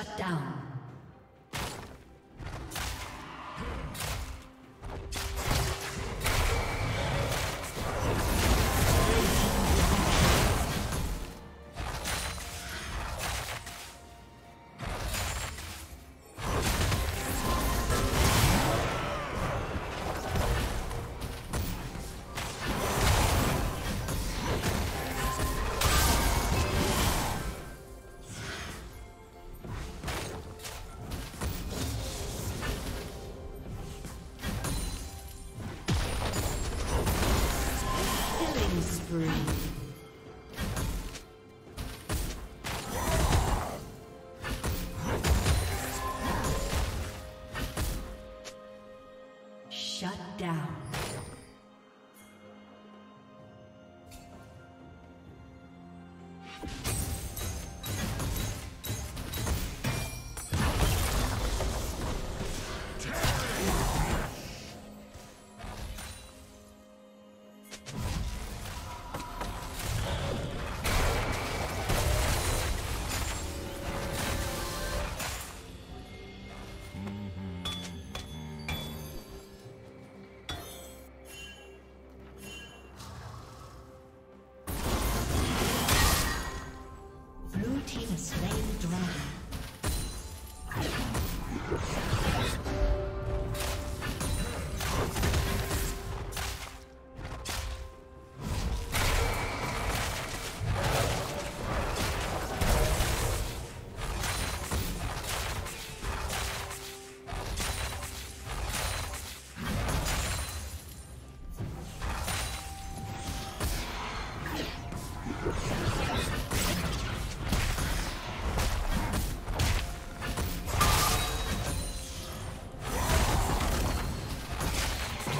Shut down.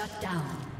Shut down.